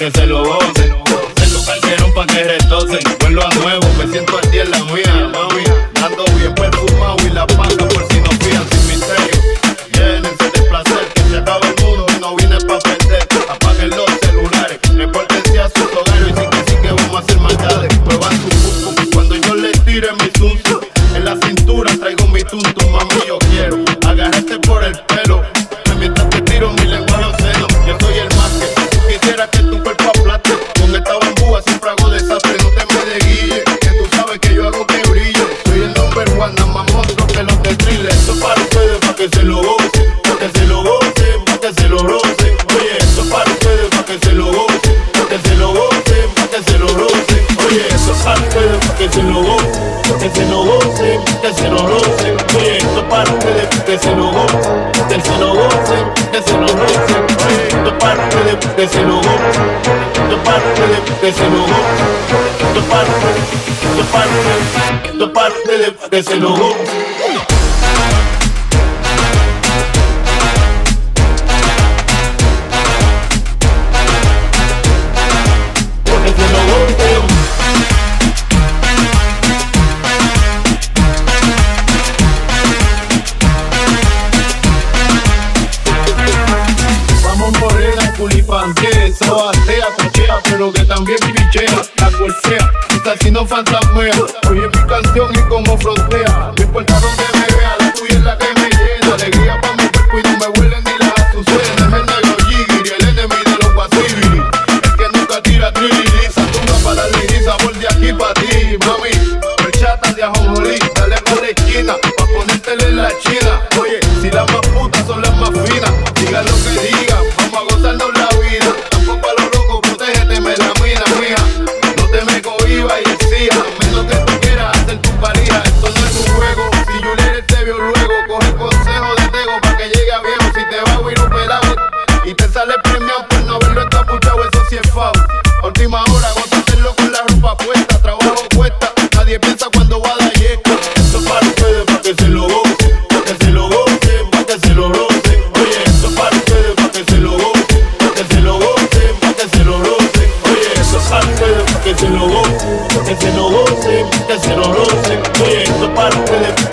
que se lo gocen. Tengo calderón pa' que retocen. Vuelvo a nuevo, me siento al día en la mía. que se lo gocen, que se lo gocen, que se lo gocen. Proyecto para ustedes, que se lo gocen, que se lo gocen, que se lo gocen. Proyecto para ustedes, que se lo gocen, proyecto para ustedes, que se lo gocen, proyecto para ustedes, proyecto para ustedes, proyecto para ustedes, que se lo gocen. culipantea, esa batea, cochea, pero que también pichea, la golpea, está haciendo fantasmea. Oye mi canción y como frontea, no importa donde me vea, la tuya es la que me llena, alegría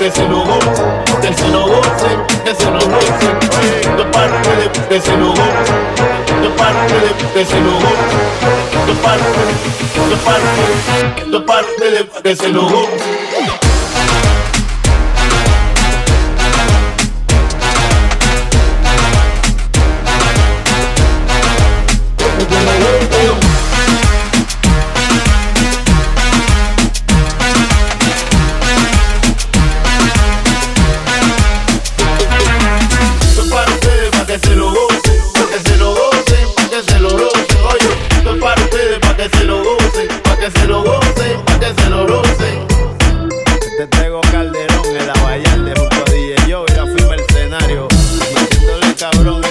de se lo gocen, que se lo gocen, que se lo gocen. Yo paro de que se lo gocen, yo paro de que se lo gocen, yo paro de, yo paro de, yo de que se lo gocen. cabrón.